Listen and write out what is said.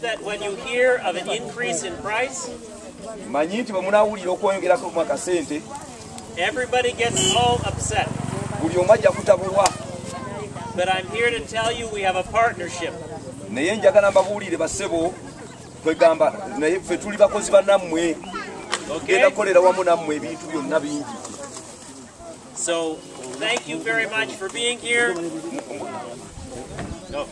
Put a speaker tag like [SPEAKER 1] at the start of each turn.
[SPEAKER 1] that when you hear of an increase in price, everybody gets all upset. But I'm here to tell you we have a partnership. Okay? So thank you very much for being here. Go.